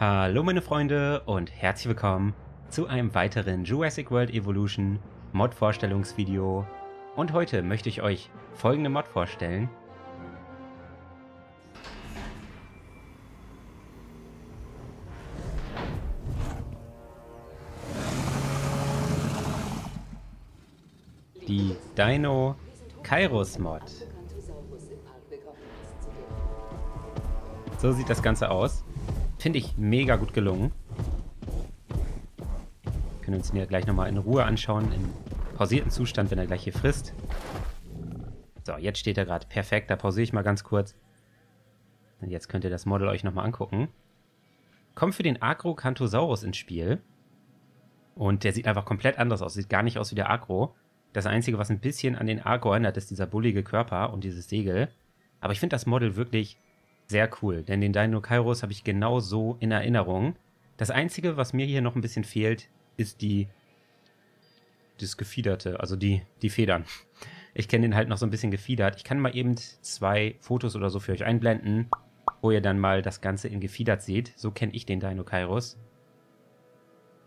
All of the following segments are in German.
Hallo meine Freunde und herzlich willkommen zu einem weiteren Jurassic World Evolution Mod-Vorstellungsvideo. Und heute möchte ich euch folgende Mod vorstellen. Die Dino Kairos Mod. So sieht das Ganze aus. Finde ich mega gut gelungen. Wir können uns ihn ja gleich nochmal in Ruhe anschauen, im pausierten Zustand, wenn er gleich hier frisst. So, jetzt steht er gerade perfekt. Da pausiere ich mal ganz kurz. Und jetzt könnt ihr das Model euch nochmal angucken. Kommt für den Acrocanthosaurus ins Spiel. Und der sieht einfach komplett anders aus. Sieht gar nicht aus wie der Acro. Das Einzige, was ein bisschen an den Acro erinnert, ist dieser bullige Körper und dieses Segel. Aber ich finde das Model wirklich sehr cool, denn den Dino Kairos habe ich genau so in Erinnerung. Das Einzige, was mir hier noch ein bisschen fehlt, ist die das Gefiederte, also die, die Federn. Ich kenne den halt noch so ein bisschen gefiedert. Ich kann mal eben zwei Fotos oder so für euch einblenden, wo ihr dann mal das Ganze in gefiedert seht. So kenne ich den Dino Kairos.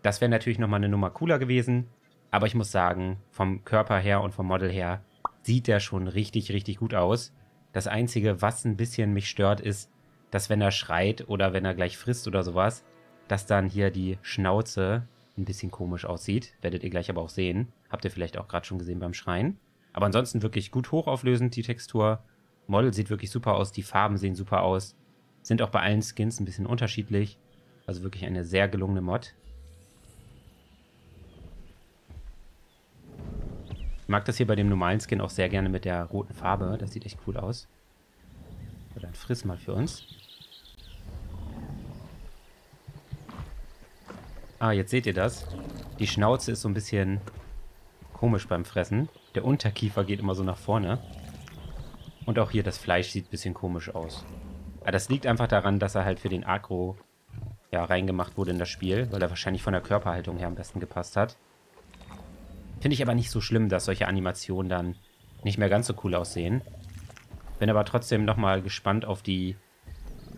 Das wäre natürlich nochmal eine Nummer cooler gewesen. Aber ich muss sagen, vom Körper her und vom Model her sieht der schon richtig, richtig gut aus. Das Einzige, was ein bisschen mich stört, ist, dass wenn er schreit oder wenn er gleich frisst oder sowas, dass dann hier die Schnauze ein bisschen komisch aussieht. Werdet ihr gleich aber auch sehen. Habt ihr vielleicht auch gerade schon gesehen beim Schreien. Aber ansonsten wirklich gut hochauflösend, die Textur. Model sieht wirklich super aus, die Farben sehen super aus. Sind auch bei allen Skins ein bisschen unterschiedlich. Also wirklich eine sehr gelungene Mod. Mag das hier bei dem normalen Skin auch sehr gerne mit der roten Farbe. Das sieht echt cool aus. So, dann friss mal für uns. Ah, jetzt seht ihr das. Die Schnauze ist so ein bisschen komisch beim Fressen. Der Unterkiefer geht immer so nach vorne. Und auch hier das Fleisch sieht ein bisschen komisch aus. Aber das liegt einfach daran, dass er halt für den Agro ja, reingemacht wurde in das Spiel, weil er wahrscheinlich von der Körperhaltung her am besten gepasst hat. Finde ich aber nicht so schlimm, dass solche Animationen dann nicht mehr ganz so cool aussehen. Bin aber trotzdem nochmal gespannt auf die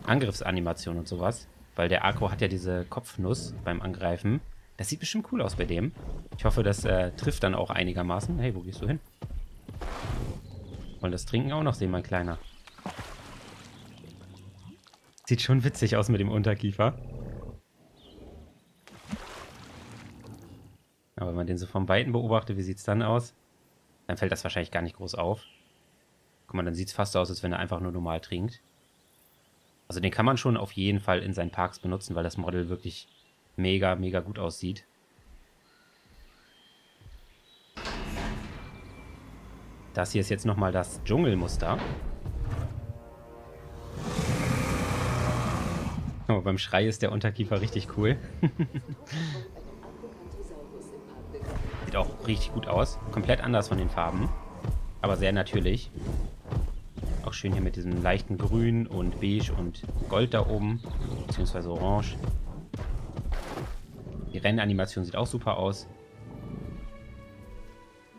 Angriffsanimation und sowas. Weil der Akro hat ja diese Kopfnuss beim Angreifen. Das sieht bestimmt cool aus bei dem. Ich hoffe, das äh, trifft dann auch einigermaßen. Hey, wo gehst du hin? Wollen das Trinken auch noch sehen, mein Kleiner? Sieht schon witzig aus mit dem Unterkiefer. Aber wenn man den so vom Weiten beobachtet, wie sieht es dann aus? Dann fällt das wahrscheinlich gar nicht groß auf. Guck mal, dann sieht es fast aus, als wenn er einfach nur normal trinkt. Also den kann man schon auf jeden Fall in seinen Parks benutzen, weil das Model wirklich mega, mega gut aussieht. Das hier ist jetzt nochmal das Dschungelmuster. Oh, beim Schrei ist der Unterkiefer richtig cool. Sieht auch richtig gut aus. Komplett anders von den Farben. Aber sehr natürlich. Auch schön hier mit diesem leichten Grün und Beige und Gold da oben. Beziehungsweise Orange. Die Rennanimation sieht auch super aus.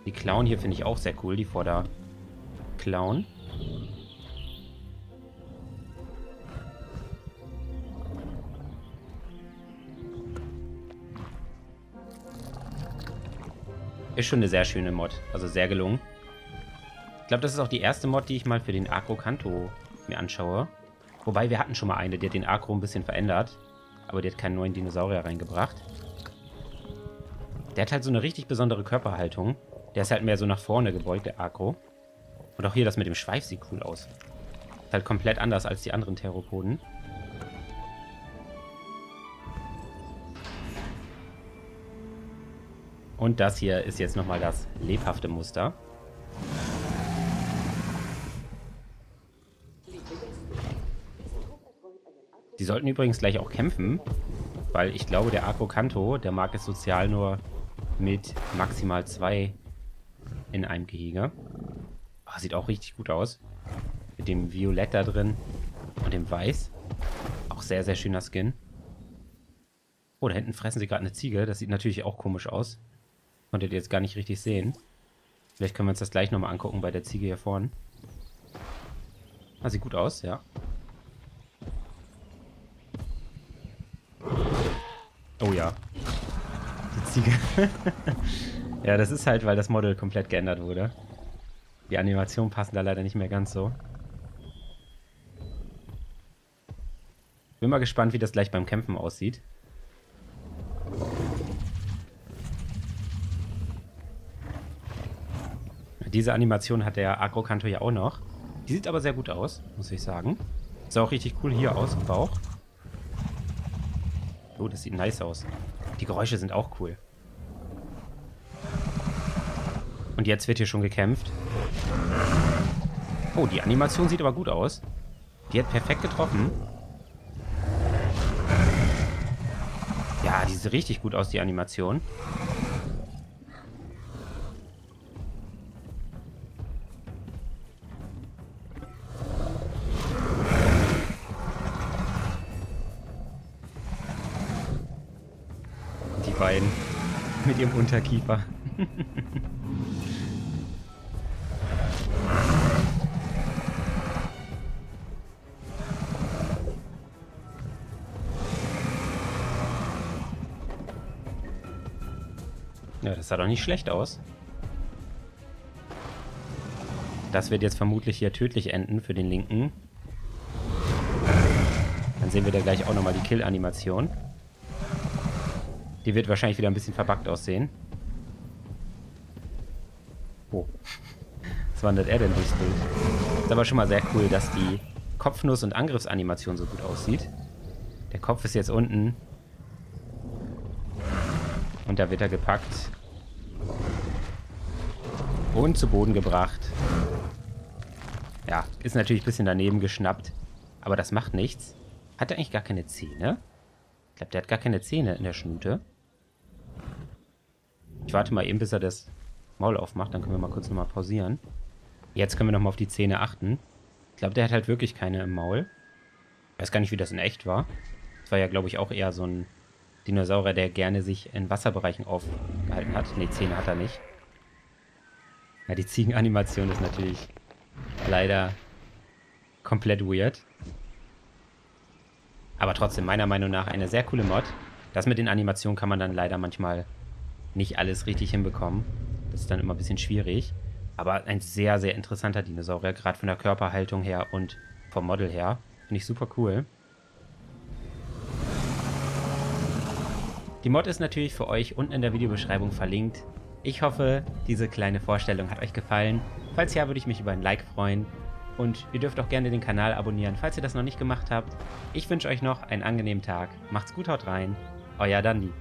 Die Clown hier finde ich auch sehr cool. Die Vorder Ist schon eine sehr schöne Mod. Also sehr gelungen. Ich glaube, das ist auch die erste Mod, die ich mal für den Agro Kanto mir anschaue. Wobei, wir hatten schon mal eine, die hat den Agro ein bisschen verändert. Aber die hat keinen neuen Dinosaurier reingebracht. Der hat halt so eine richtig besondere Körperhaltung. Der ist halt mehr so nach vorne gebeugt, der Agro. Und auch hier das mit dem Schweif sieht cool aus. Ist halt komplett anders als die anderen Theropoden. Und das hier ist jetzt nochmal das lebhafte Muster. Die sollten übrigens gleich auch kämpfen, weil ich glaube, der Arco Kanto, der mag es sozial nur mit maximal zwei in einem Gehege. Oh, sieht auch richtig gut aus. Mit dem Violett da drin und dem Weiß. Auch sehr, sehr schöner Skin. Oh, da hinten fressen sie gerade eine Ziege. Das sieht natürlich auch komisch aus. Konntet ihr jetzt gar nicht richtig sehen. Vielleicht können wir uns das gleich nochmal angucken bei der Ziege hier vorne. Ah, sieht gut aus, ja. Oh ja. Die Ziege. ja, das ist halt, weil das Model komplett geändert wurde. Die Animationen passen da leider nicht mehr ganz so. Bin mal gespannt, wie das gleich beim Kämpfen aussieht. Diese Animation hat der Agro-Kanto ja auch noch. Die sieht aber sehr gut aus, muss ich sagen. Sah auch richtig cool hier aus im Bauch. Oh, das sieht nice aus. Die Geräusche sind auch cool. Und jetzt wird hier schon gekämpft. Oh, die Animation sieht aber gut aus. Die hat perfekt getroffen. Ja, die sieht richtig gut aus, die Animation. Mit ihrem Unterkiefer. Ja, das sah doch nicht schlecht aus. Das wird jetzt vermutlich hier tödlich enden für den Linken. Dann sehen wir da gleich auch nochmal die Kill-Animation. Die wird wahrscheinlich wieder ein bisschen verbuggt aussehen. Oh. Was wandert er denn durchs Bild? Ist aber schon mal sehr cool, dass die Kopfnuss- und Angriffsanimation so gut aussieht. Der Kopf ist jetzt unten und da wird er gepackt. Und zu Boden gebracht. Ja, ist natürlich ein bisschen daneben geschnappt. Aber das macht nichts. Hat er eigentlich gar keine Zähne? Ich glaube, der hat gar keine Zähne in der Schnute. Ich warte mal eben, bis er das Maul aufmacht. Dann können wir mal kurz nochmal pausieren. Jetzt können wir nochmal auf die Zähne achten. Ich glaube, der hat halt wirklich keine im Maul. Ich weiß gar nicht, wie das in echt war. Das war ja, glaube ich, auch eher so ein Dinosaurier, der gerne sich in Wasserbereichen aufgehalten hat. Ne, Zähne hat er nicht. Ja, die Ziegenanimation ist natürlich leider komplett weird. Aber trotzdem, meiner Meinung nach, eine sehr coole Mod. Das mit den Animationen kann man dann leider manchmal nicht alles richtig hinbekommen. Das ist dann immer ein bisschen schwierig. Aber ein sehr, sehr interessanter Dinosaurier, gerade von der Körperhaltung her und vom Model her. Finde ich super cool. Die Mod ist natürlich für euch unten in der Videobeschreibung verlinkt. Ich hoffe, diese kleine Vorstellung hat euch gefallen. Falls ja, würde ich mich über ein Like freuen. Und ihr dürft auch gerne den Kanal abonnieren, falls ihr das noch nicht gemacht habt. Ich wünsche euch noch einen angenehmen Tag. Macht's gut, haut rein. Euer Dandy.